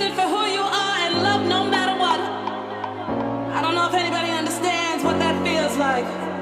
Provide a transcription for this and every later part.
accepted for who you are and loved no matter what. I don't know if anybody understands what that feels like.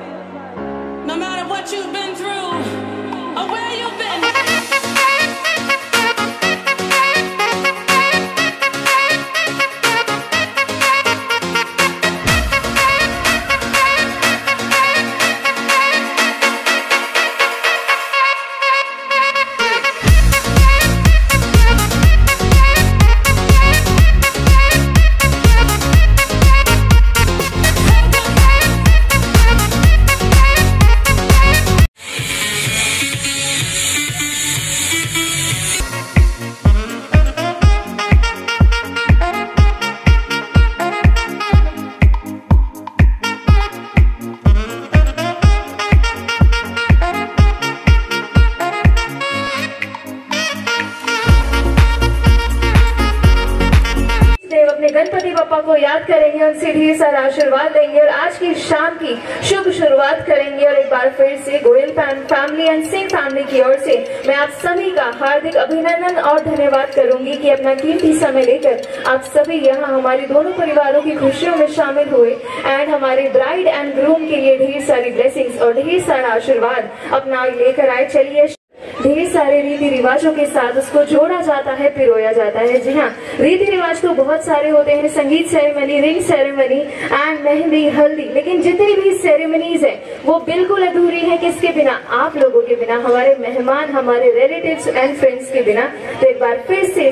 Ganpati Bappa को याद करेंगे उनसे ढेर सारा आशीर्वाद लेंगे और आज की शाम की शुभ शुरुआत करेंगे और एक बार फिर से Goyal family and Singh family की ओर से मैं आप सभी का हार्दिक अभिनंदन और धन्यवाद करूँगी कि अपना कीमती समय लेकर आप सभी यहाँ हमारे दोनों परिवारों की खुशियों में शामिल हुए एंड हमारे ब्राइड एंड ग्रूम के लिए ढेर सारी ब्लेसिंग्स और ढेर सारा आशीर्वाद अपना लेकर आए। चलिए ढेर सारे रीति रिवाजों के साथ उसको जोड़ा जाता है पिरोया जाता है। जी हाँ रीति रिवाज तो बहुत सारे होते हैं। Sangeet ceremony ring ceremony and mehndi, haldi. लेकिन जितनी भी सेरेमनीज है, वो बिल्कुल अधूरी है किसके बिना? आप लोगों के बिना। हमारे मेहमान, हमारे रिलेटिव एंड फ्रेंड्स के बिना। तो एक बार फिर से